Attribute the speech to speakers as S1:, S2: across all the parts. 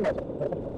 S1: Thank you.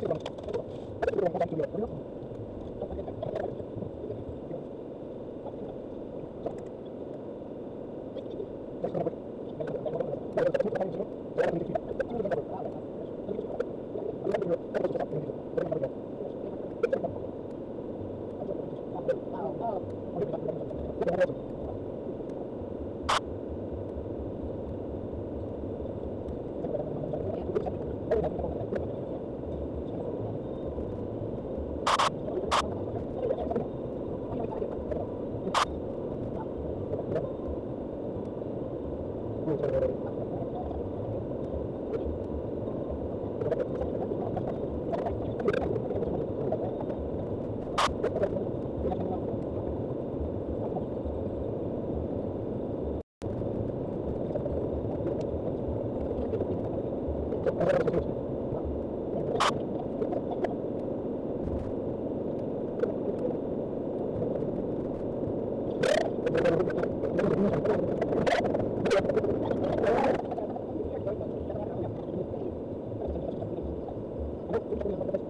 S1: ちょっと待って。
S2: Gracias.
S3: Thank you.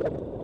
S4: Thank you.